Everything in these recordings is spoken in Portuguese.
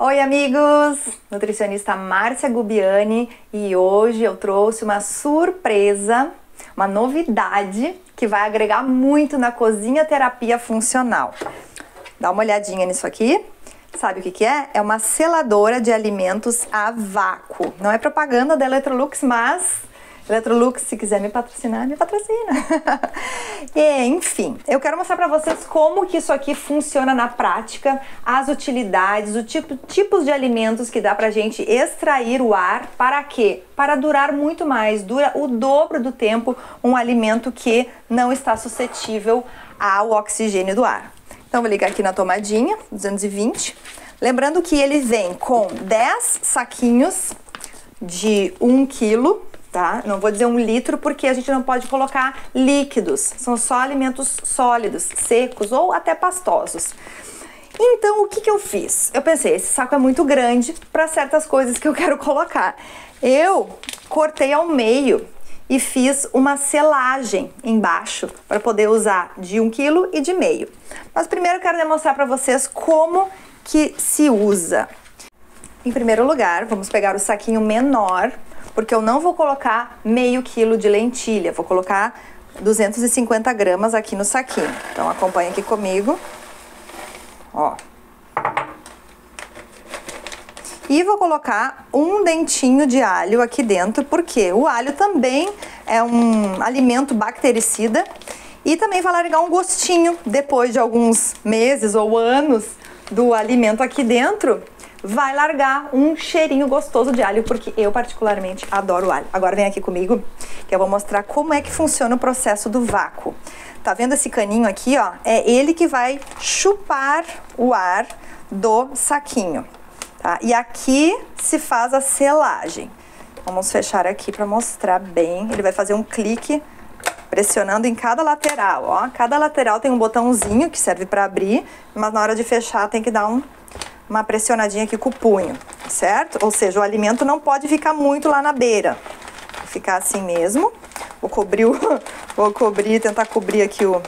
Oi, amigos! Nutricionista Márcia Gubiani e hoje eu trouxe uma surpresa, uma novidade que vai agregar muito na cozinha terapia funcional. Dá uma olhadinha nisso aqui. Sabe o que, que é? É uma seladora de alimentos a vácuo. Não é propaganda da Electrolux, mas Electrolux, se quiser me patrocinar, me patrocina. e, enfim, eu quero mostrar para vocês como que isso aqui funciona na prática, as utilidades, o tipo, tipos de alimentos que dá pra gente extrair o ar, para quê? Para durar muito mais, dura o dobro do tempo um alimento que não está suscetível ao oxigênio do ar. Então vou ligar aqui na tomadinha, 220. Lembrando que ele vem com 10 saquinhos de 1 quilo tá? Não vou dizer um litro porque a gente não pode colocar líquidos, são só alimentos sólidos, secos ou até pastosos. Então, o que, que eu fiz? Eu pensei, esse saco é muito grande para certas coisas que eu quero colocar. Eu cortei ao meio e fiz uma selagem embaixo para poder usar de um quilo e de meio. Mas primeiro eu quero demonstrar para vocês como que se usa. Em primeiro lugar, vamos pegar o saquinho menor porque eu não vou colocar meio quilo de lentilha, vou colocar 250 gramas aqui no saquinho. Então acompanha aqui comigo. Ó. E vou colocar um dentinho de alho aqui dentro, porque o alho também é um alimento bactericida e também vai largar um gostinho depois de alguns meses ou anos do alimento aqui dentro vai largar um cheirinho gostoso de alho, porque eu particularmente adoro alho. Agora vem aqui comigo, que eu vou mostrar como é que funciona o processo do vácuo. Tá vendo esse caninho aqui, ó? É ele que vai chupar o ar do saquinho, tá? E aqui se faz a selagem. Vamos fechar aqui para mostrar bem. Ele vai fazer um clique pressionando em cada lateral, ó. Cada lateral tem um botãozinho que serve para abrir, mas na hora de fechar tem que dar um uma pressionadinha aqui com o punho, certo? Ou seja, o alimento não pode ficar muito lá na beira. Vou ficar assim mesmo. Vou cobrir o, vou cobrir, tentar cobrir aqui o,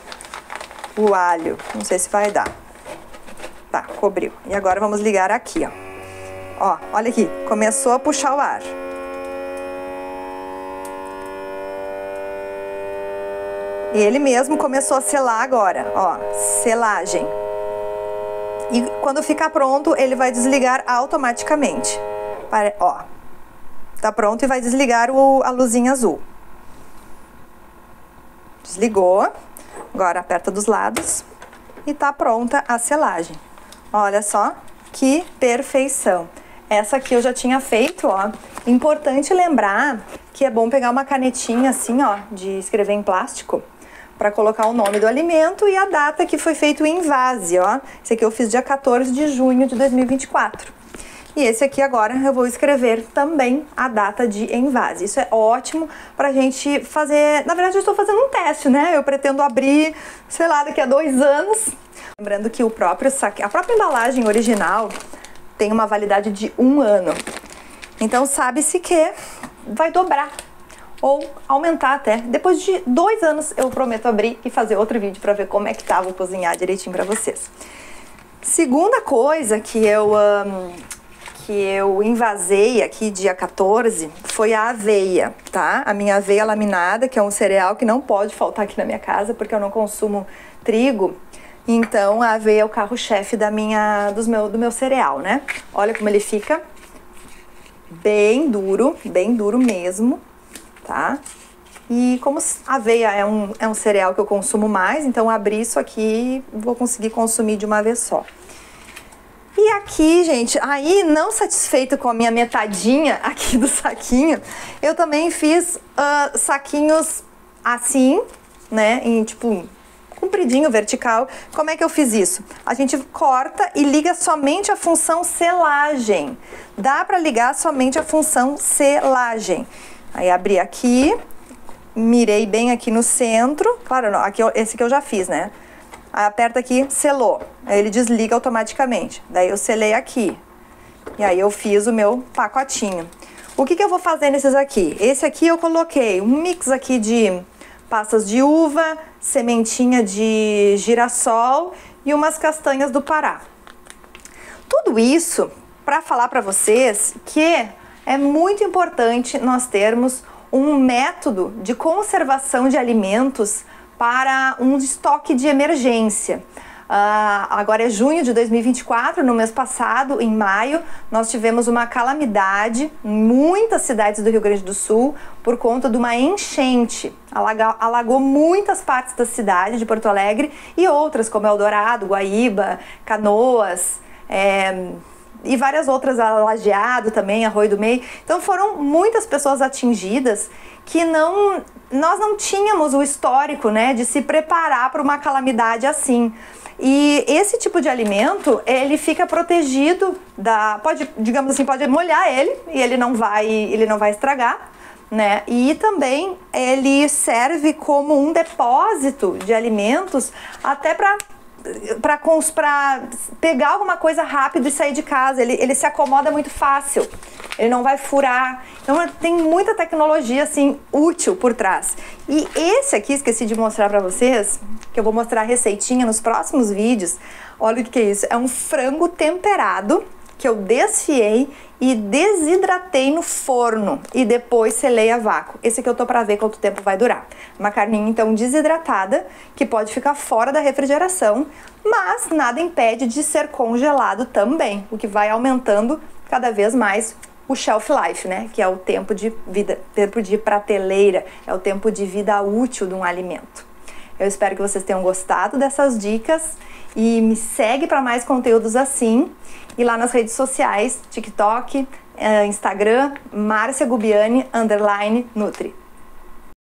o alho. Não sei se vai dar. Tá, cobriu. E agora vamos ligar aqui, ó. Ó, olha aqui, começou a puxar o ar. E ele mesmo começou a selar agora, ó, selagem. E quando ficar pronto, ele vai desligar automaticamente. Ó, tá pronto e vai desligar o, a luzinha azul. Desligou. Agora aperta dos lados e tá pronta a selagem. Olha só que perfeição. Essa aqui eu já tinha feito, ó. Importante lembrar que é bom pegar uma canetinha assim, ó, de escrever em plástico para colocar o nome do alimento e a data que foi feito em vase, ó. Esse aqui eu fiz dia 14 de junho de 2024. E esse aqui agora eu vou escrever também a data de envase. Isso é ótimo pra gente fazer. Na verdade, eu estou fazendo um teste, né? Eu pretendo abrir, sei lá, daqui a dois anos. Lembrando que o próprio saque, a própria embalagem original tem uma validade de um ano. Então sabe-se que vai dobrar ou aumentar até. Depois de dois anos eu prometo abrir e fazer outro vídeo para ver como é que tá, vou cozinhar direitinho para vocês. Segunda coisa que eu um, que eu invasei aqui dia 14 foi a aveia, tá? A minha aveia laminada, que é um cereal que não pode faltar aqui na minha casa porque eu não consumo trigo. Então a aveia é o carro-chefe da minha dos meu do meu cereal, né? Olha como ele fica bem duro, bem duro mesmo tá? E como aveia é um, é um cereal que eu consumo mais, então abrir isso aqui vou conseguir consumir de uma vez só. E aqui, gente, aí não satisfeito com a minha metadinha aqui do saquinho, eu também fiz uh, saquinhos assim, né, em tipo compridinho, vertical. Como é que eu fiz isso? A gente corta e liga somente a função selagem. Dá para ligar somente a função selagem. Aí abri aqui, mirei bem aqui no centro. Claro, não, aqui, esse que eu já fiz, né? Aí aperta aqui, selou. Aí ele desliga automaticamente. Daí eu selei aqui. E aí eu fiz o meu pacotinho. O que, que eu vou fazer nesses aqui? Esse aqui eu coloquei um mix aqui de pastas de uva, sementinha de girassol e umas castanhas do Pará. Tudo isso para falar para vocês que é muito importante nós termos um método de conservação de alimentos para um estoque de emergência. Uh, agora é junho de 2024, no mês passado, em maio, nós tivemos uma calamidade em muitas cidades do Rio Grande do Sul por conta de uma enchente. Alagou, muitas partes da cidade de Porto Alegre e outras, como Eldorado, Guaíba, Canoas. É, e várias outras, Lajeado também, Arroio do Meio. Então foram muitas pessoas atingidas que não nós não tínhamos o histórico, né, de se preparar para uma calamidade assim. E esse tipo de alimento, ele fica protegido da, pode, digamos assim, pode molhar ele e ele não vai, ele não vai estragar, né? E também ele serve como um depósito de alimentos até para para pegar alguma coisa rápido e sair de casa. Ele, ele se acomoda muito fácil, ele não vai furar. Então tem muita tecnologia assim útil por trás. E esse aqui, esqueci de mostrar para vocês, que eu vou mostrar a receitinha nos próximos vídeos. Olha o que, que é isso: é um frango temperado que eu desfiei e desidratei no forno e depois selei a vácuo. Esse aqui eu tô para ver quanto tempo vai durar. Uma carninha então desidratada que pode ficar fora da refrigeração, mas nada impede de ser congelado também, o que vai aumentando cada vez mais o shelf life, né, que é o tempo de vida, tempo de prateleira, é o tempo de vida útil de um alimento. Eu espero que vocês tenham gostado dessas dicas e me segue para mais conteúdos assim e lá nas redes sociais, TikTok, eh, Instagram, Márcia Gubiani, underline Nutri.